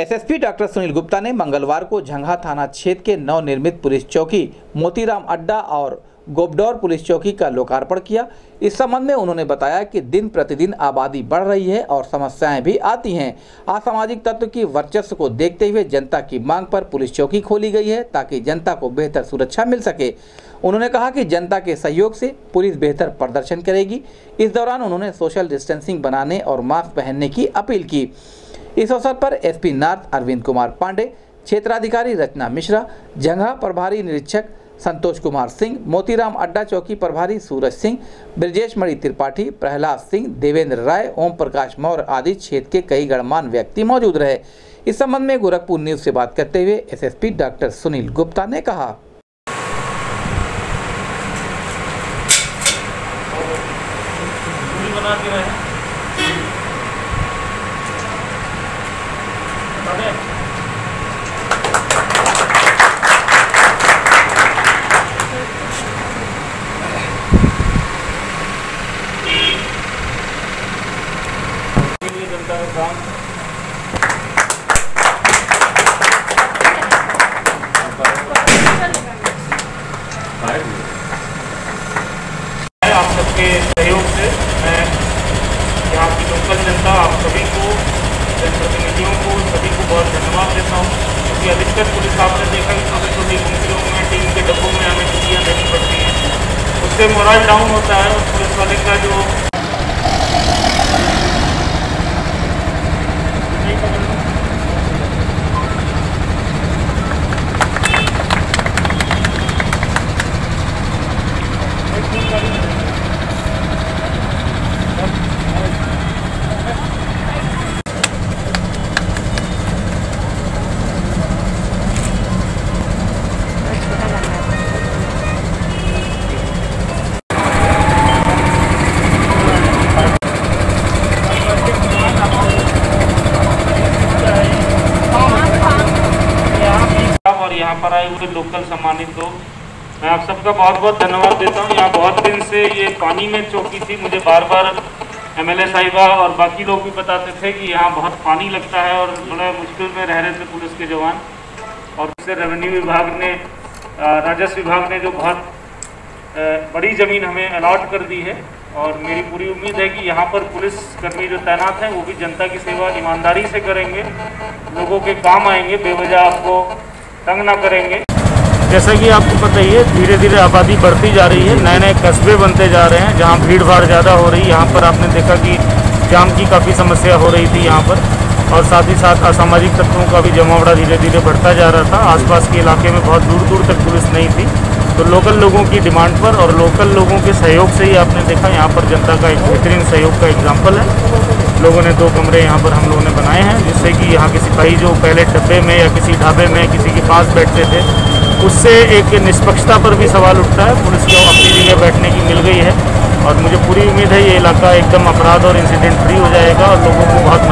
SSP doctor Sunil Gupta ने मंगलवार को झंगा थाना क्षेत्र के नवनिर्मित पुलिस चौकी, मोतीराम अड्डा और गोबडौर पुलिस चौकी का लोकार्पण किया। इस संबंध में उन्होंने बताया कि दिन प्रतिदिन आबादी बढ़ रही है और समस्याएँ भी आती हैं। असामाजिक तत्व की वर्चस्व को देखते हुए जनता की मांग पर पुलिस चौकी खोली गई है ताकि जनता को बेहतर सुरक्षा मिल सके। उन्होंने कहा कि जनता के सहयोग से पुलिस बेहतर प्रदर्शन करेगी। इस दौरान उन्होंने सोशल डिस्टेंसिंग बनाने और मास्क पहनने की अपील की। इस अवसर पर एसपी नॉर्थ अरविंद कुमार पांडे, क्षेत्राधिकारी रचना मिश्रा जंगा प्रभारी निरीक्षक संतोष कुमार सिंह, मोतीराम अड्डा चौकी प्रभारी सूरज सिंह, ब्रजेश मणि त्रिपाठी, प्रहलाद सिंह, देवेंद्र राय ओम प्रकाश मौर्य आदि क्षेत्र के कई गणमान्य व्यक्ति मौजूद रहे। इस संबंध में गोरखपुर न्यूज़ से बात करते हुए एसएसपी डॉक्टर सुनील गुप्ता ने कहा। बना काम आप सबके सहयोग से मैं यहाँ की लोकल जनता आप सभी को, जनप्रतिनिधियों को, सभी को बहुत धन्यवाद देता हूँ। क्योंकि अधिकतर पुलिस आपने देखा कि छोटी छोटी गुमटियों में टीम के डब्बों में हमें छुट्टियाँ देनी पड़ती हैं। उससे मोरल डाउन होता है और पुलिस वाले का जो और यहाँ पर आए हुए लोकल सम्मानित लोग, मैं आप सबका बहुत बहुत धन्यवाद देता हूँ। यहाँ बहुत दिन से ये पानी में चौकी थी, मुझे बार बार एम एल साहिबा और बाकी लोग भी बताते थे कि यहाँ बहुत पानी लगता है और बड़े मुश्किल में रह रहे थे पुलिस के जवान। और उससे रेवेन्यू विभाग ने राजस्व विभाग ने जो बहुत बड़ी ज़मीन हमें अलाट कर दी है और मेरी पूरी उम्मीद है कि यहाँ पर पुलिस कर्मी जो तैनात हैं, वो भी जनता की सेवा ईमानदारी से करेंगे। लोगों के काम आएँगे, बेवजह आपको तंग ना करेंगे। जैसा कि आपको पता ही है धीरे धीरे आबादी बढ़ती जा रही है। नए नए कस्बे बनते जा रहे हैं, जहाँ भीड़ भाड़ ज़्यादा हो रही है। यहाँ पर आपने देखा कि जाम की काफ़ी समस्या हो रही थी यहाँ पर। और साथ ही साथ असामाजिक तत्वों का भी जमावड़ा धीरे धीरे बढ़ता जा रहा था। आसपास के इलाके में बहुत दूर दूर तक पुलिस नहीं थी। तो लोकल लोगों की डिमांड पर और लोकल लोगों के सहयोग से ही आपने देखा, यहाँ पर जनता का एक बेहतरीन सहयोग का एग्ज़ाम्पल है। लोगों ने दो कमरे यहाँ पर हम लोगों ने बनाए हैं, जिससे कि यहाँ के सिपाही जो पहले डब्बे में या किसी ढाबे में किसी के पास बैठते थे, उससे एक निष्पक्षता पर भी सवाल उठता है। पुलिस को अपनी जगह बैठने की मिल गई है और मुझे पूरी उम्मीद है ये इलाका एकदम अपराध और इंसिडेंट फ्री हो जाएगा और लोगों को बहुत